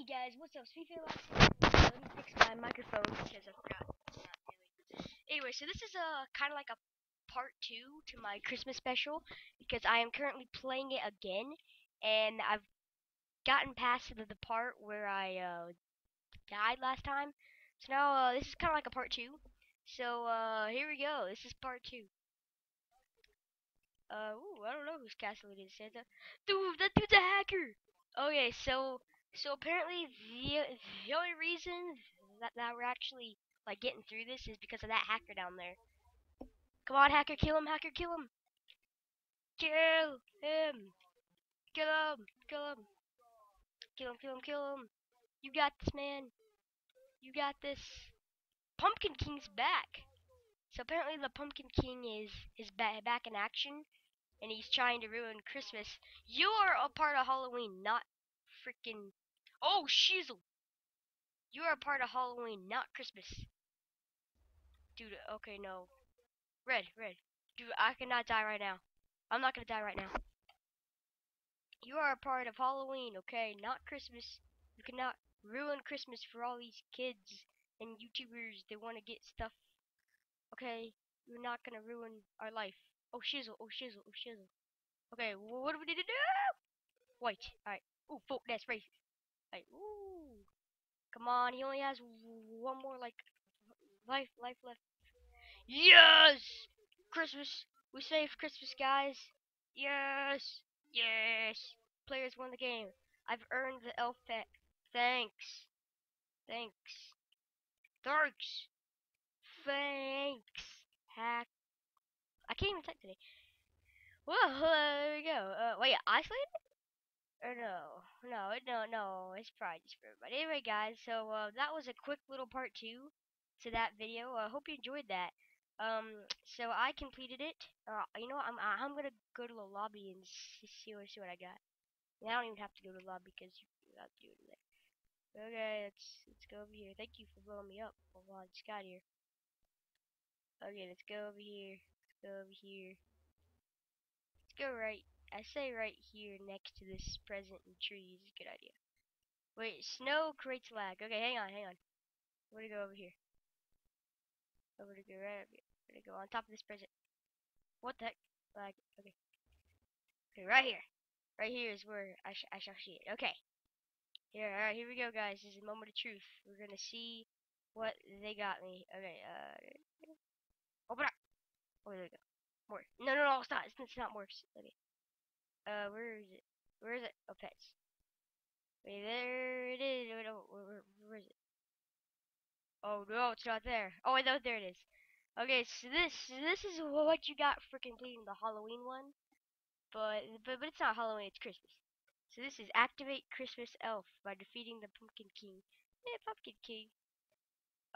Hey guys, what's up? Let me fix my microphone because I forgot. Anyway, so this is a kind of like a part two to my Christmas special because I am currently playing it again, and I've gotten past the, the part where I uh, died last time. So now uh, this is kind of like a part two. So uh, here we go. This is part two. Uh, ooh, I don't know whose castle it is, Santa. Dude, that dude's a hacker. Okay, so so apparently the the only reason that that we're actually like getting through this is because of that hacker down there. Come on, hacker, kill him, hacker, kill him. Kill him. Kill him. Kill him. Kill him, kill him, kill him. You got this, man. You got this. Pumpkin King's back. So apparently the Pumpkin King is is ba back in action and he's trying to ruin Christmas. You are a part of Halloween, not freaking. Oh, shizzle! You are a part of Halloween, not Christmas. Dude, okay, no. Red, red. Dude, I cannot die right now. I'm not gonna die right now. You are a part of Halloween, okay? Not Christmas. You cannot ruin Christmas for all these kids and YouTubers that want to get stuff. Okay? You're not gonna ruin our life. Oh shizzle, oh shizzle, oh shizzle. Okay, what do we need to do? White. Alright. Ooh, vote that's racist. Alright, ooh. Come on, he only has one more like life life left. Yes! Christmas. We saved Christmas, guys. Yes. Yes. Players won the game. I've earned the elf pet. Thanks. Thanks. Thanks. Thanks. Hack I can't even type today. Uh, there we go. Uh, wait, isolated? Or no? No, no, no. It's probably just for everybody. Anyway, guys, so uh, that was a quick little part two to that video. I uh, hope you enjoyed that. Um, so I completed it. Uh, you know, what? I'm I'm gonna go to the lobby and see what see what I got. And I don't even have to go to the lobby because you have to do it there. Okay, let's let's go over here. Thank you for blowing me up just got here. Okay, let's go over here Let's go over here. Let's go right. I say right here next to this present and trees. Is a good idea. Wait, snow creates lag. Okay, hang on, hang on. I'm gonna go over here? Over to go right over here. I'm gonna go on top of this present? What the heck? Lag. Okay. Okay, right here. Right here is where I, sh I shall see it. Okay. Here, alright, here we go, guys. This is a moment of truth. We're gonna see what they got me. Okay, uh, open up. Oh, there we go. More. No, no, no, it's not. It's, it's not morphs. Okay. Uh, where is it? Where is it? Oh, pets. Wait, there it is. Wait, no, where, where, is it? Oh, no, it's not there. Oh, wait, no, there it is. Okay, so this this is what you got for completing the Halloween one. But, but, but it's not Halloween, it's Christmas. So this is Activate Christmas Elf by defeating the Pumpkin King. Yeah, Pumpkin King.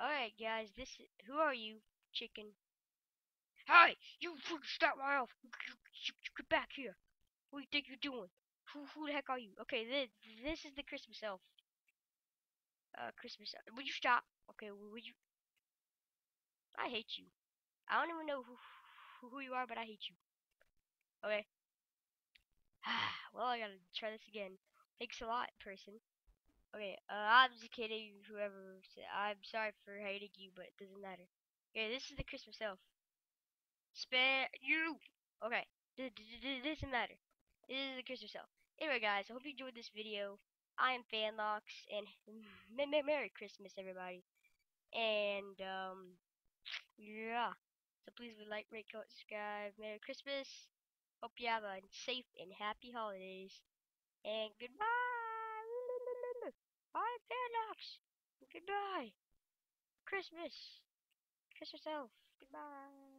Alright, guys, this who are you, chicken? Hey, you freaking stop my elf! Get back here! What do you think you're doing? Who, who the heck are you? Okay, this, this is the Christmas elf. Uh, Christmas elf. Would you stop? Okay, would you? I hate you. I don't even know who, who you are, but I hate you. Okay. well, I gotta try this again. Thanks a lot, person. Okay, uh, I'm just kidding, whoever said, I'm sorry for hating you, but it doesn't matter. Okay, this is the Christmas elf. Spare you. Okay. -d doesn't matter. This is the Chris yourself. Anyway, guys, I hope you enjoyed this video. I am Fanlox, and Merry Christmas, everybody. And, um, yeah. So please like, rate, comment, subscribe. Merry Christmas. Hope you have a safe and happy holidays. And goodbye. Bye, Fanlox. Goodbye. Christmas. Kiss yourself. Goodbye.